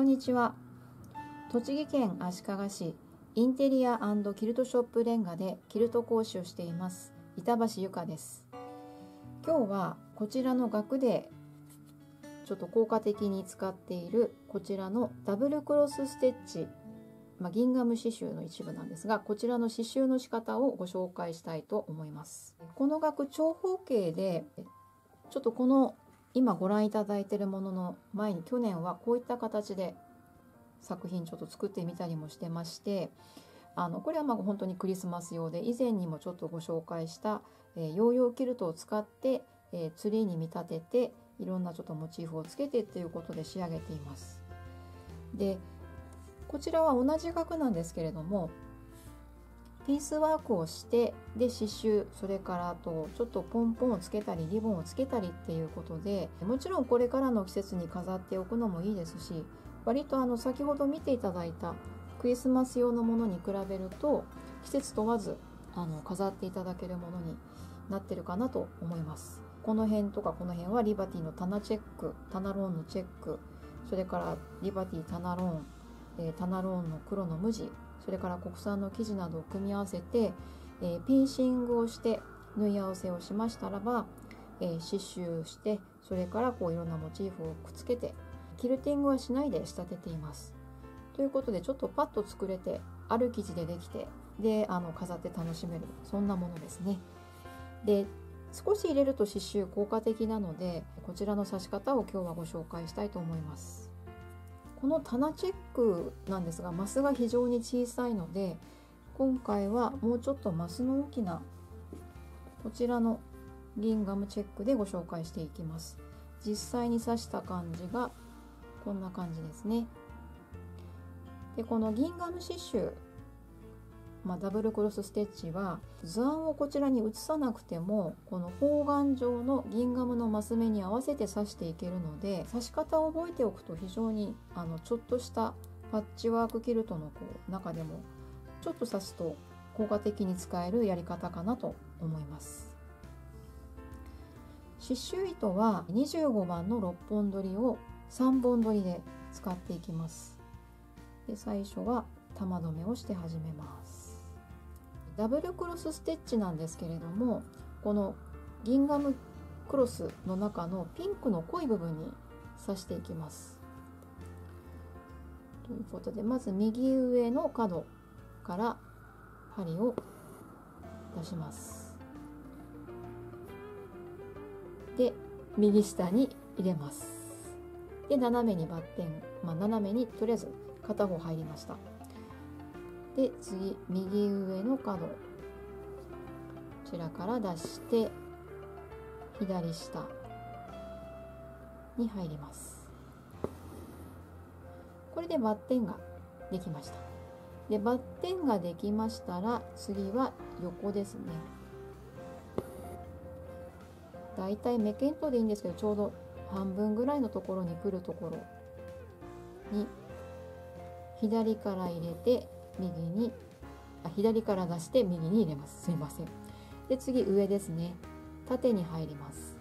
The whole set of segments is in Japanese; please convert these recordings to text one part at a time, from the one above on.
こんにちは。栃木県足利市インテリアキルトショップレンガでキルト講師をしています板橋由香です。今日はこちらの額でちょっと効果的に使っているこちらのダブルクロスステッチ、まあ、ギンガム刺繍の一部なんですがこちらの刺繍の仕方をご紹介したいと思います。この額長方形でちょっとこの今ご覧いただいているものの前に去年はこういった形で作品ちょっと作ってみたりもしてましてあのこれはまあ本当にクリスマス用で以前にもちょっとご紹介した、えー、ヨーヨーキルトを使って、えー、ツリーに見立てていろんなちょっとモチーフをつけてっていうことで仕上げています。でこちらは同じ額なんですけれどもピースワークをしてで刺繍それからあとちょっとポンポンをつけたりリボンをつけたりっていうことでもちろんこれからの季節に飾っておくのもいいですし割とあの先ほど見ていただいたクリスマス用のものに比べると季節問わずあの飾っていただけるものになってるかなと思います。この辺とかこの辺はリバティの棚チェック棚ローンのチェックそれからリバティ棚ローン、えー、棚ローンの黒の無地それから国産の生地などを組み合わせて、えー、ピンシングをして縫い合わせをしましたらば、えー、刺繍してそれからこういろんなモチーフをくっつけてキルティングはしないで仕立てています。ということでちょっとパッと作れてある生地でできてであの飾って楽しめるそんなものですね。で少し入れると刺繍効果的なのでこちらの刺し方を今日はご紹介したいと思います。この棚チェックなんですがマスが非常に小さいので今回はもうちょっとマスの大きなこちらのギンガムチェックでご紹介していきます。実際に刺した感じがこんな感じですね。でこのギンガム刺繍まあ、ダブルクロスステッチは図案をこちらに写さなくてもこの方眼状の銀ガムのマス目に合わせて刺していけるので刺し方を覚えておくと非常にあのちょっとしたパッチワークキルトのこう中でもちょっと刺すと効果的に使えるやり方かなと思います。刺繍糸は25番の6本取りを3本取りで使っていきます。で最初は玉留めをして始めます。ダブルクロスステッチなんですけれどもこのギンガムクロスの中のピンクの濃い部分に刺していきます。ということでまず右上の角から針を出します。で右下に入れます。で斜めにバッテン、まあ、斜めにとりあえず片方入りました。で次右上の角。こちらから出して左下に入ります。これでバッテンができました。でバッテンができましたら次は横ですね。だいたい目見当でいいんですけどちょうど半分ぐらいのところに来るところに左から入れて右にあ左から出して右に入れます。すいません。で次上ですね。縦に入ります。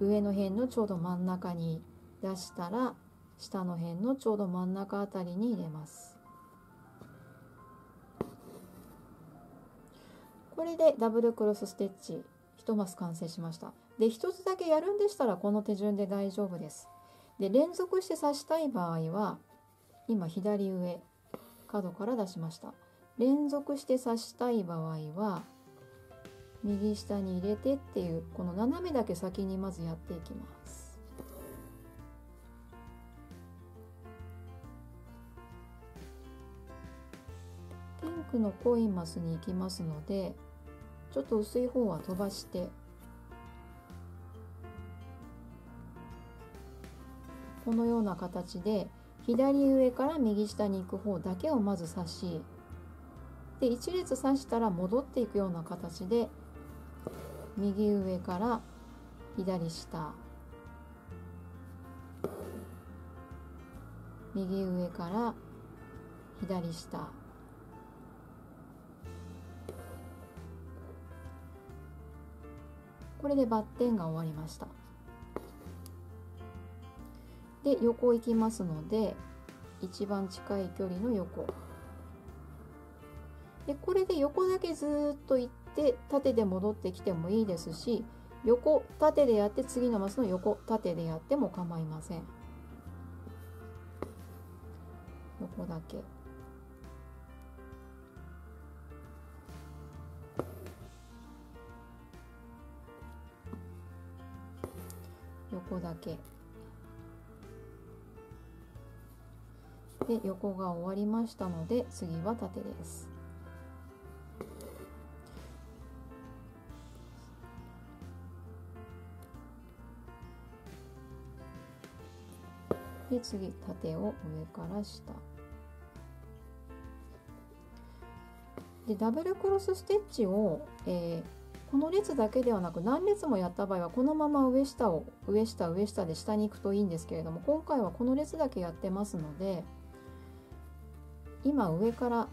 上の辺のちょうど真ん中に出したら下の辺のちょうど真ん中あたりに入れます。これでダブルクロスステッチ1マス完成しました。で1つだけやるんでしたらこの手順で大丈夫です。で連続して刺したい場合は今左上角から出しました。連続して刺したい場合は右下に入れてっていうこの斜めだけ先にまずやっていきます。ピンクの濃いマスに行きますのでちょっと薄い方は飛ばしてこのような形で左上から右下に行く方だけをまず刺しで1列刺したら戻っていくような形で右上から左下右上から左下。これでバッテンが終わりました。で横行きますので一番近い距離の横。でこれで横だけずっと行って縦で戻ってきてもいいですし横縦でやって次のマスの横縦でやっても構いません。横だけ。横だけ。で横が終わりましたので次は縦です。で次縦を上から下。でダブルクロスステッチを、えー、この列だけではなく何列もやった場合はこのまま上下を上下上下で下に行くといいんですけれども今回はこの列だけやってますので今上から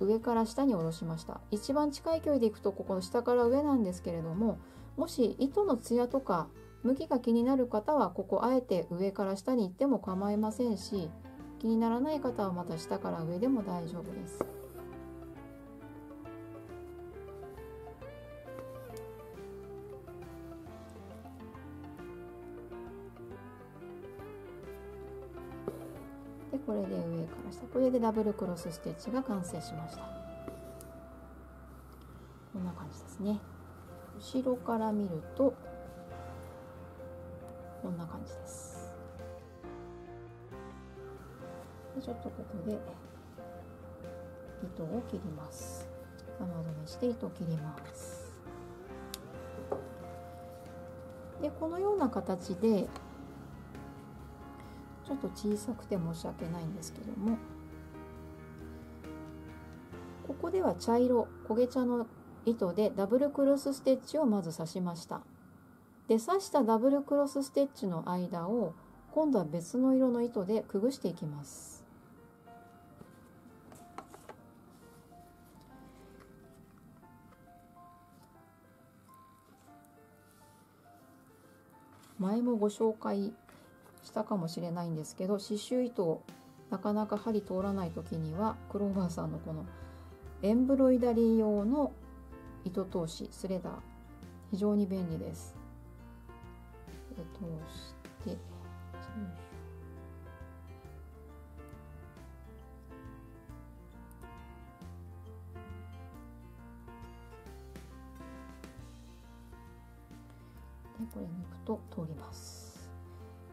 上から下に下ろしました一番近い距離でいくとここの下から上なんですけれどももし糸の艶とか向きが気になる方はここあえて上から下に行っても構いませんし気にならない方はまた下から上でも大丈夫です。でこれで上から下。これでダブルクロスステッチが完成しました。こんな感じですね。後ろから見るとこんな感じです。でちょっとここで糸を切ります。玉留めして糸を切ります。でこのような形でちょっと小さくて申し訳ないんですけども。ここでは茶色焦げ茶の糸でダブルクロスステッチをまず刺しました。で刺したダブルクロスステッチの間を今度は別の色の糸でくぐしていきます。前もご紹介したかもしれないんですけど刺繍糸なかなか針通らない時にはクローバーさんのこのエンブロイダリー用の糸通しスレダー非常に便利です。で通してでこれ抜くと通ります。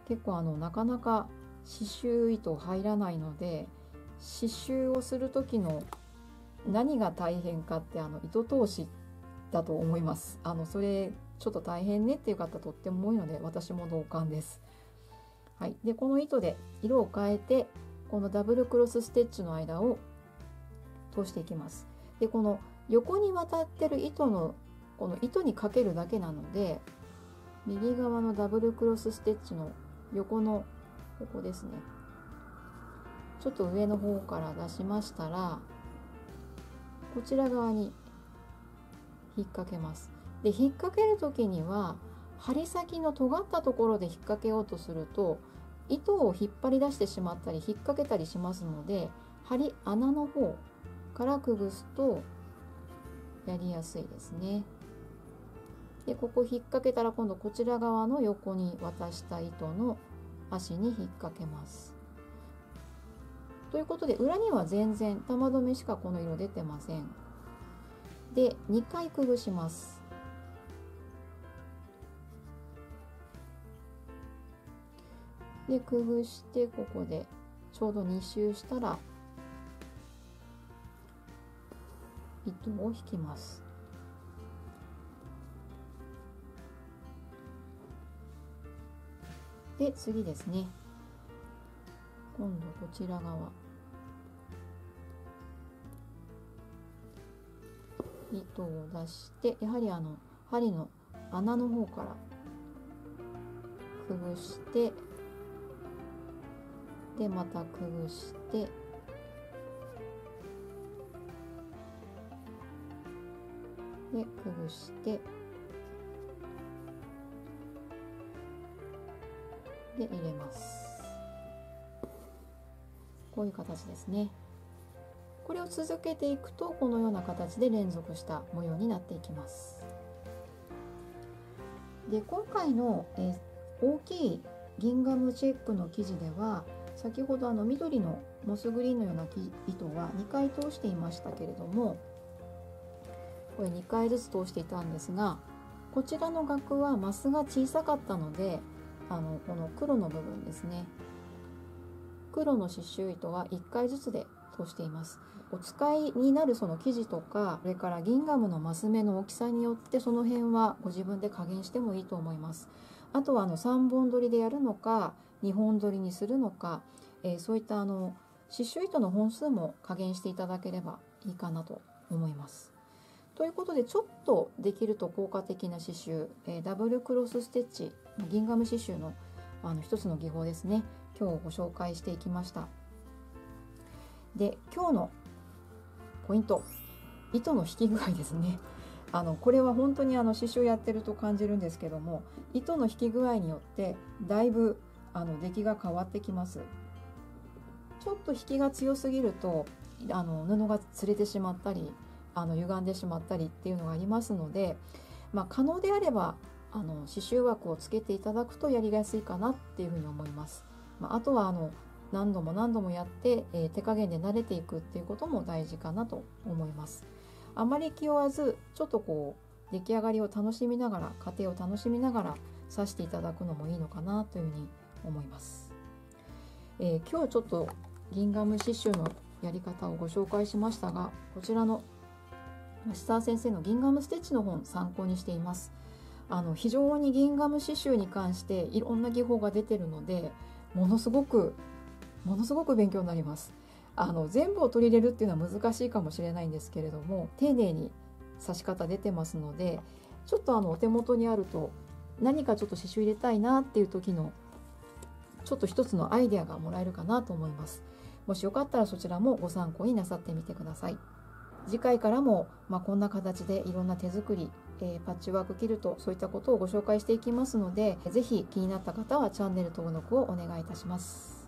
結構あのなかなか刺繍糸入らないので刺繍をする時の何が大変かってあの糸通しだと思いますあのそれちょっと大変ねっていう方とっても多いので私も同感です。はい、でこの糸で色を変えてこのダブルクロスステッチの間を通していきます。でこの横に渡ってる糸のこの糸にかけるだけなので右側のダブルクロスステッチの横のここですねちょっと上の方から出しましたらこちら側に引っ掛けますで引っ掛ける時には針先の尖ったところで引っ掛けようとすると糸を引っ張り出してしまったり引っ掛けたりしますので針穴の方からくぐすとやりやすいですね。でここ引っ掛けたら今度こちら側の横に渡した糸の足に引っ掛けます。ということで裏には全然玉留めしかこの色出てません。で2回くぐします。でくぐしてここでちょうど2周したら糸を引きますで次ですね。今度こちら側。糸を出してやはりあの針の穴の方からくぐしてでまたくぐしてでくぐしてで入れます。こういう形ですね。これを続けていくとこのような形で連続した模様になっていきます。で今回の、え大きいギンガムチェックの生地では先ほどあの緑のモスグリーンのような糸は2回通していましたけれどもこれ2回ずつ通していたんですがこちらの額はマスが小さかったのであのこの黒の部分ですね。黒の刺繍糸は1回ずつで通しています。お使いになるその生地とかそれからギンガムのマス目の大きさによってその辺はご自分で加減してもいいと思います。あとはあの3本取りでやるのか2本取りにするのか、えー、そういったあの刺繍糸の本数も加減していただければいいかなと思います。ということでちょっとできると効果的な刺繍、えー、ダブルクロスステッチギンガム刺繍のあの一つの技法ですね。今日ご紹介していきました。で今日のポイント糸の引き具合ですね。あのこれは本当にあの刺繍やってると感じるんですけども糸の引き具合によってだいぶあの出来が変わってきます。ちょっと引きが強すぎるとあの布が釣れてしまったりあの歪んでしまったりっていうのがありますので、まあ、可能であればあの刺繍枠をつけていただくとやりやすいかなっていうふうに思います。まあ、あとはあの何度も何度もやって、えー、手加減で慣れていくっていうことも大事かなと思います。あまり気負わずちょっとこう出来上がりを楽しみながら過程を楽しみながら刺していただくのもいいのかなというふうに思います。えー、今日ちょっとギンガム刺繍のやり方をご紹介しましたがこちらの増沢先生のギンガムステッチの本参考にしています。あの非常にギンガム刺繍に関していろんな技法が出てるのでものすごくものすごく勉強になります。あの全部を取り入れるっていうのは難しいかもしれないんですけれども丁寧に刺し方出てますのでちょっとあのお手元にあると何かちょっと刺繍入れたいなっていう時のちょっと一つのアイデアがもらえるかなと思います。もしよかったらそちらもご参考になさってみてください。次回からも、まあ、こんな形でいろんな手作りえー、パッチワークキルトそういったことをご紹介していきますので是非気になった方はチャンネル登録をお願いいたします。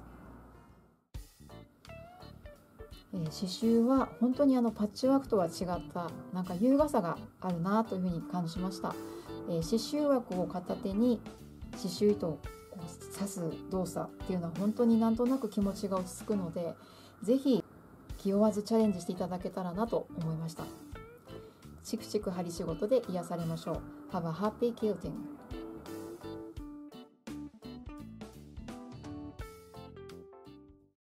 えー、刺繍は本当にあのパッチワークとは違ったなんか優雅さがあるなというふうに感じました、えー、刺繍枠を片手に刺繍糸を刺す動作っていうのは本当になんとなく気持ちが落ち着くので是非気負わずチャレンジしていただけたらなと思いました。チクチク針仕事で癒されましょう。Have a happy quilting!